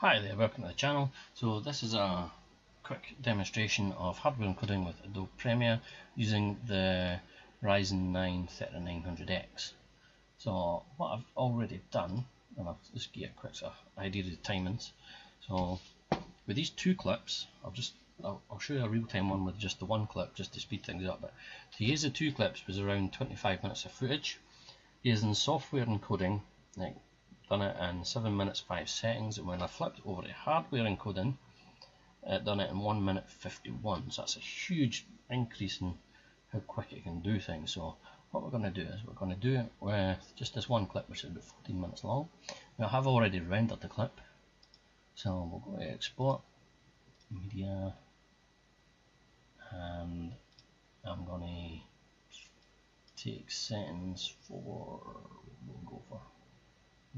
Hi there, welcome to the channel. So this is a quick demonstration of hardware encoding with Adobe Premiere using the Ryzen 9 3900X. So what I've already done, and I'll just you a quick idea of the timings. So with these two clips, I'll just I'll, I'll show you a real-time one with just the one clip just to speed things up. But to use the two clips was around 25 minutes of footage. Using software encoding, like done it in 7 minutes 5 seconds and when I flipped over to hardware encoding it done it in 1 minute 51 so that's a huge increase in how quick it can do things. So what we're going to do is we're going to do it with just this one clip which is about 14 minutes long. Now I have already rendered the clip. So we'll go to export media and I'm going to take settings for for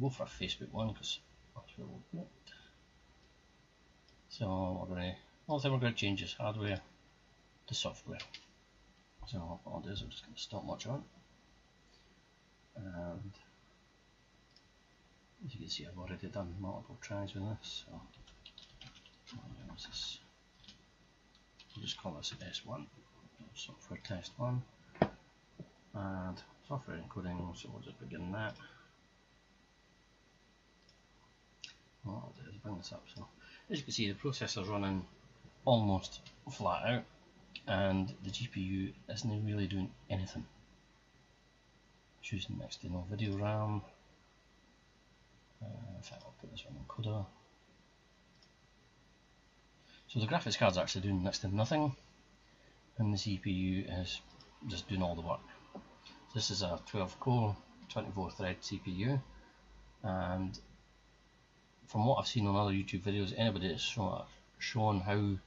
go for a Facebook one because that's where we'll put it. So we're going to, thing we're going to change is hardware to software. So what I'll do is I'm just going to stop watch on. And as you can see I've already done multiple tries with this. So this? We'll just call this S1, software test 1. And software encoding, so we'll just begin that. This up. So as you can see the processor's running almost flat out and the GPU isn't really doing anything. Choosing next to no video RAM. Uh, in fact I'll put this one on CUDA. So the graphics card's actually doing next to nothing and the CPU is just doing all the work. This is a 12 core 24 thread CPU and from what I've seen on other YouTube videos, anybody that's shown, shown how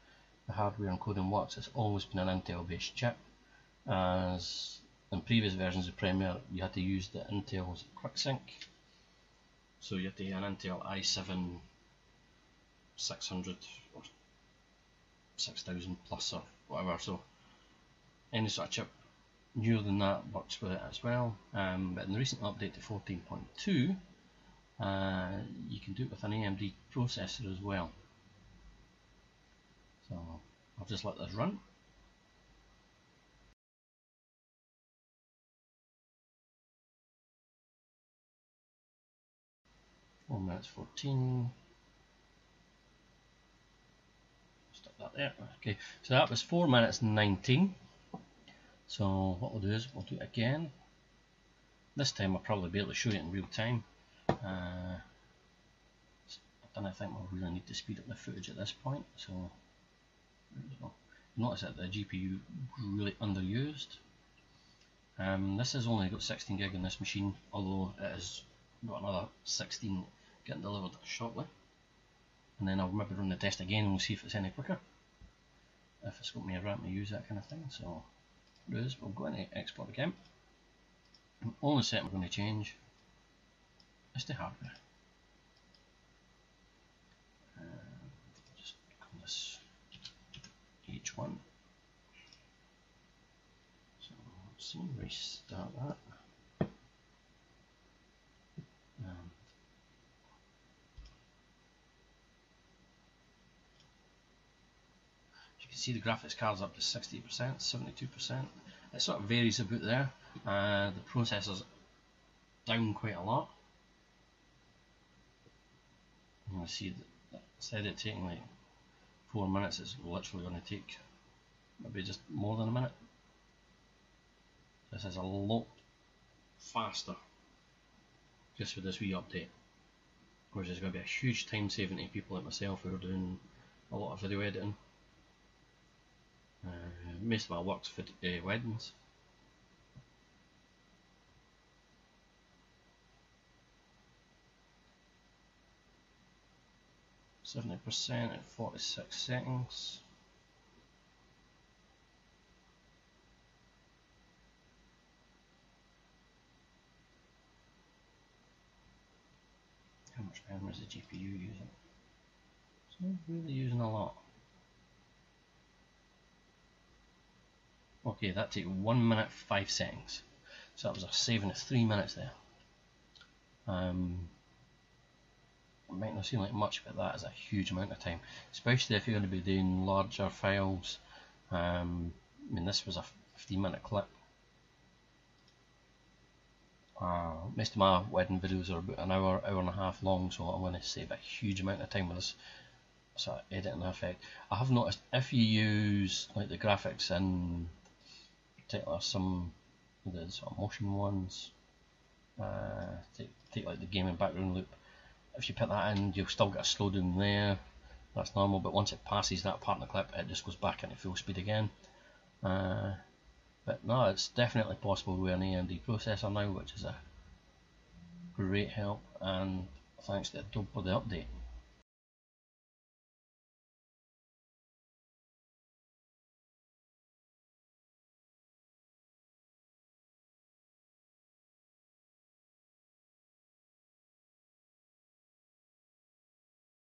the hardware encoding works, it's always been an Intel based chip. As in previous versions of Premiere, you had to use the Intel's QuickSync. So you had to have an Intel i7 600 or 6000 plus or whatever. So any sort of chip newer than that works with it as well. Um, but in the recent update to 14.2, uh, you can do it with an AMD processor as well. So I'll just let this run. Four minutes fourteen. Stop that there. Okay, so that was four minutes nineteen. So what we'll do is we'll do it again. This time I'll probably be able to show you in real time. Uh, I think we'll really need to speed up the footage at this point. So notice that the GPU really underused. Um, this has only got 16 gig on this machine, although it has got another 16 getting delivered shortly. And then I'll maybe run the test again and we'll see if it's any quicker. If it's got me a RAM to use that kind of thing. So we'll go into export again. The only setting we're going to change is the hardware. just call this H1. So let's see, restart that. Um, you can see the graphics card's up to 60%, 72%. It sort of varies a bit there. Uh, the processor's down quite a lot. I see that instead of taking like four minutes, it's literally going to take maybe just more than a minute. This is a lot faster just with this wee update, which is going to be a huge time saving to people like myself who are doing a lot of video editing. Uh, most of my work's for uh, weddings. 70% at 46 seconds. How much RAM is the GPU using? It's not really using a lot. Okay, that took 1 minute 5 seconds. So that was a saving of 3 minutes there. Um, might not seem like much, but that is a huge amount of time, especially if you're going to be doing larger files. Um, I mean, this was a 15 minute clip. Uh, most of my wedding videos are about an hour, hour and a half long, so I'm going to save a huge amount of time with this sort of editing effect. I have noticed if you use like the graphics in particular some of the sort of motion ones, uh, take, take like the gaming background loop, if you put that in you'll still get a slowdown there, that's normal, but once it passes that part of the clip it just goes back into full speed again. Uh, but no, it's definitely possible with an AMD processor now, which is a great help, and thanks to Adobe for the update.